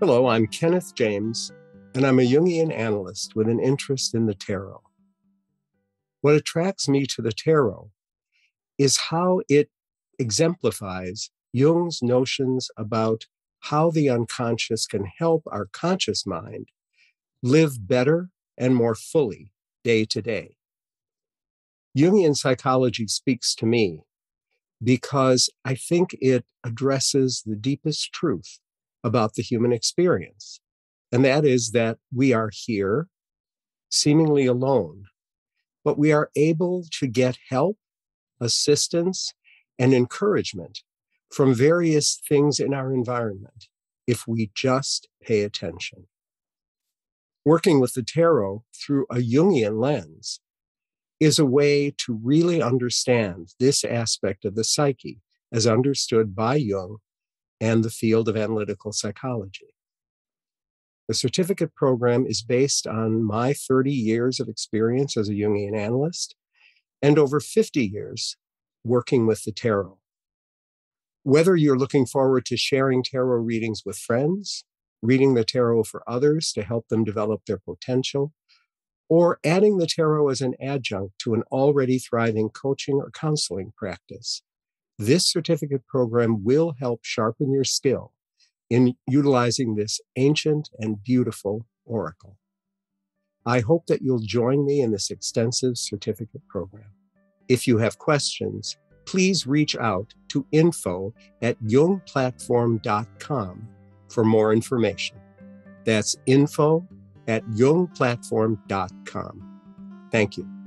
Hello, I'm Kenneth James, and I'm a Jungian analyst with an interest in the tarot. What attracts me to the tarot is how it exemplifies Jung's notions about how the unconscious can help our conscious mind live better and more fully day to day. Jungian psychology speaks to me because I think it addresses the deepest truth about the human experience. And that is that we are here seemingly alone, but we are able to get help, assistance, and encouragement from various things in our environment if we just pay attention. Working with the tarot through a Jungian lens is a way to really understand this aspect of the psyche as understood by Jung and the field of analytical psychology. The certificate program is based on my 30 years of experience as a Jungian analyst and over 50 years working with the tarot. Whether you're looking forward to sharing tarot readings with friends, reading the tarot for others to help them develop their potential, or adding the tarot as an adjunct to an already thriving coaching or counseling practice, this certificate program will help sharpen your skill in utilizing this ancient and beautiful oracle. I hope that you'll join me in this extensive certificate program. If you have questions, please reach out to info at jungplatform.com for more information. That's info at jungplatform.com. Thank you.